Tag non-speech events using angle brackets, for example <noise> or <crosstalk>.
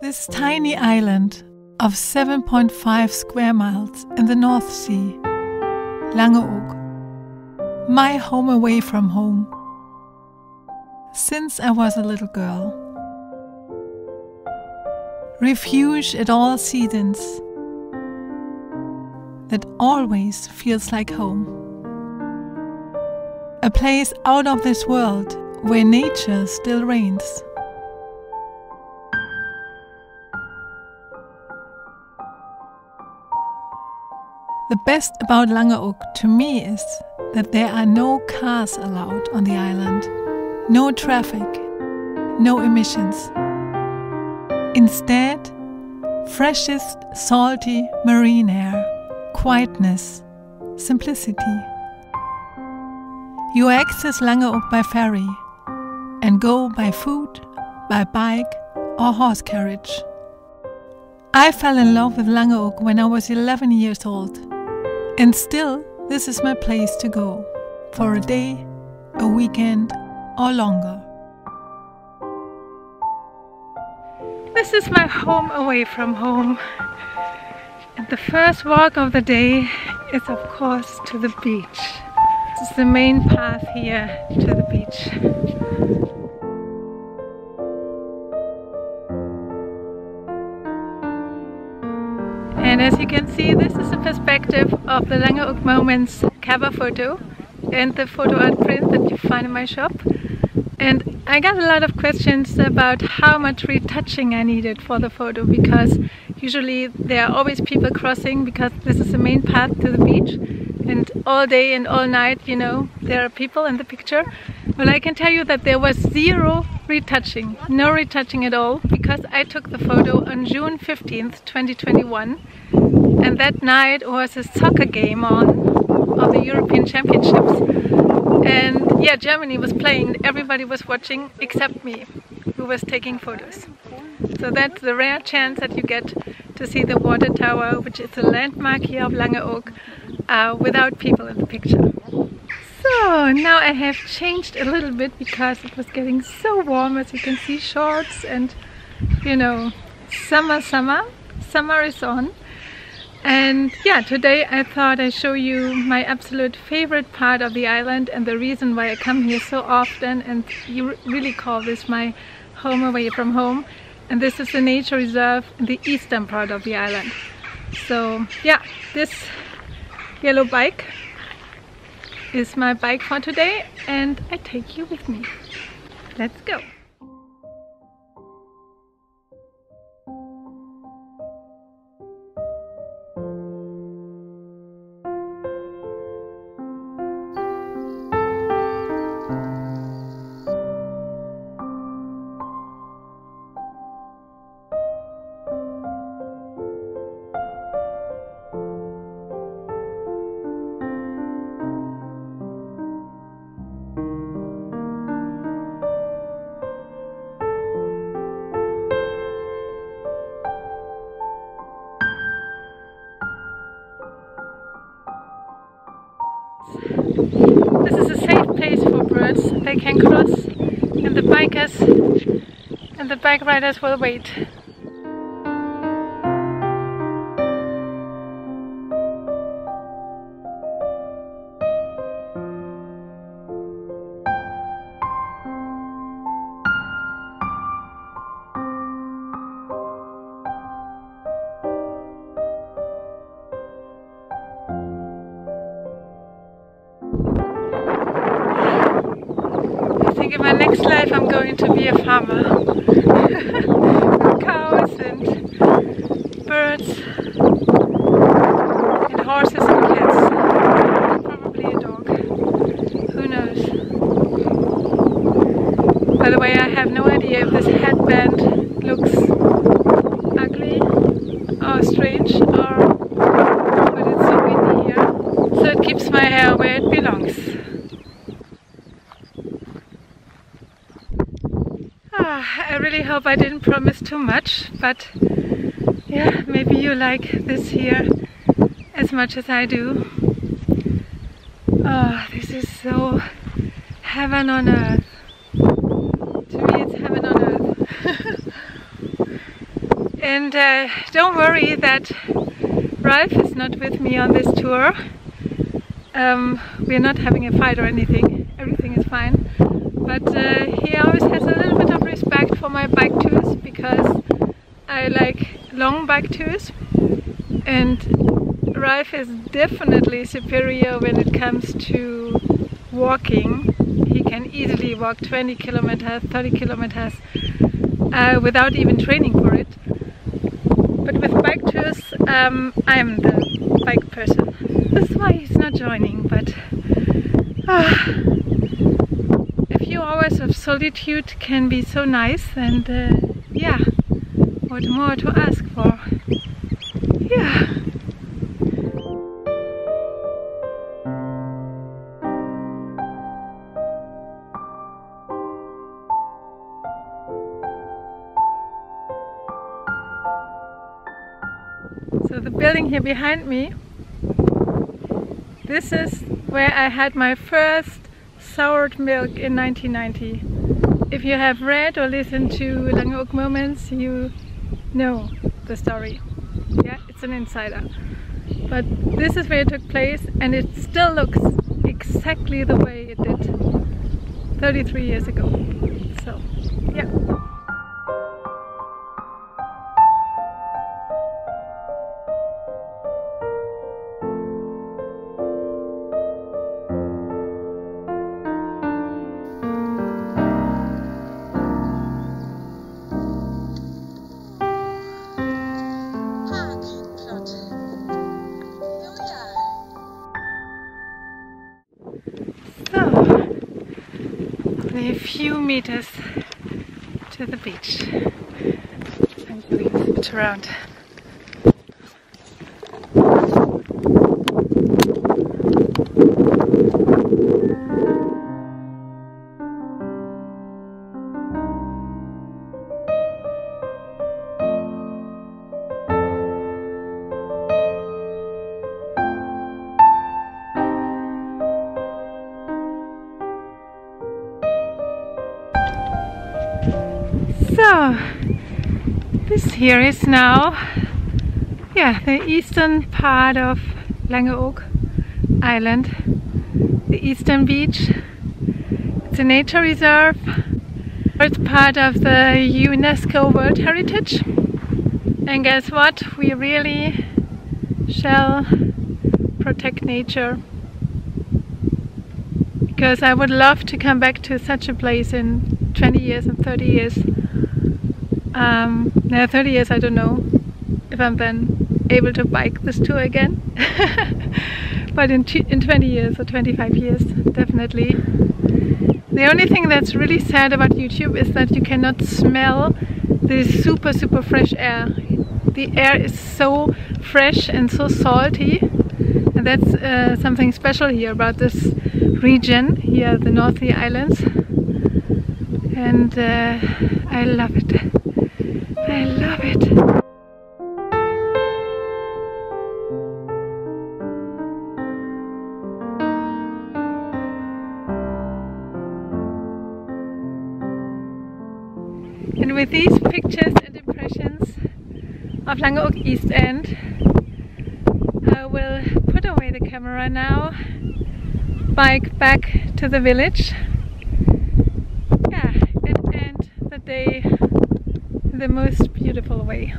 This tiny island of 7.5 square miles in the North Sea, Langeoog, my home away from home, since I was a little girl. Refuge at all seasons that always feels like home. A place out of this world where nature still reigns. The best about Langeoog to me is that there are no cars allowed on the island, no traffic, no emissions. Instead, freshest, salty marine air, quietness, simplicity. You access Langeoog by ferry and go by foot, by bike, or horse carriage. I fell in love with Langeoog when I was 11 years old. And still, this is my place to go for a day, a weekend, or longer. This is my home away from home. And the first walk of the day is, of course, to the beach. This is the main path here to the beach. And as you can see, this is the perspective of the Langeoog Moments cover photo and the photo art print that you find in my shop. And I got a lot of questions about how much retouching I needed for the photo because usually there are always people crossing because this is the main path to the beach and all day and all night, you know, there are people in the picture. Well, I can tell you that there was zero retouching, no retouching at all because I took the photo on June 15th, 2021 and that night was a soccer game on of the European Championships. And yeah Germany was playing everybody was watching except me who was taking photos. So that's the rare chance that you get to see the water tower which is a landmark here of Langeoog uh, without people in the picture. So now I have changed a little bit because it was getting so warm as you can see shorts and you know summer summer. Summer is on and yeah, today I thought I'd show you my absolute favorite part of the island and the reason why I come here so often and you really call this my home away from home. And this is the nature reserve in the eastern part of the island. So yeah, this yellow bike is my bike for today and I take you with me. Let's go! This is a safe place for birds. They can cross and the bikers and the bike riders will wait. Next life I'm going to be a farmer. <laughs> Cows and birds and horses and cats. Probably a dog. Who knows? By the way, I have no idea if this headband looks ugly or strange or but it's so windy here. So it keeps my hair where it belongs. I really hope I didn't promise too much, but yeah, maybe you like this here as much as I do. Oh, this is so heaven on earth. To me it's heaven on earth. <laughs> And uh, don't worry that Ralph is not with me on this tour. Um, we're not having a fight or anything, everything is fine. But uh, he always has a little bit of respect for my bike tours because I like long bike tours and Ralph is definitely superior when it comes to walking. He can easily walk 20 kilometers, 30 kilometers uh, without even training for it. But with bike tours, um, I'm the bike person. That's why he's not joining, but uh, a few hours of solitude can be so nice and uh, yeah, what more to ask for? Yeah. So the building here behind me, this is where I had my first soured milk in 1990. If you have read or listened to Langeoog Moments, you know the story. Yeah, it's an insider. But this is where it took place and it still looks exactly the way it did 33 years ago. So, yeah. A few meters to the beach. I'm going bit around. This here is now, yeah, the eastern part of Langeoog Island, the eastern beach. It's a nature reserve. It's part of the UNESCO World Heritage. And guess what? We really shall protect nature because I would love to come back to such a place in 20 years and 30 years um, now 30 years I don't know if I'm then able to bike this tour again. <laughs> But in, in 20 years or 25 years definitely. The only thing that's really sad about YouTube is that you cannot smell the super super fresh air. The air is so fresh and so salty. And that's uh, something special here about this region here the North Sea Islands. And uh, I love it I love it. And with these pictures and impressions of Langeoog East End, I will put away the camera now, bike back to the village, yeah, and end the day the most beautiful way.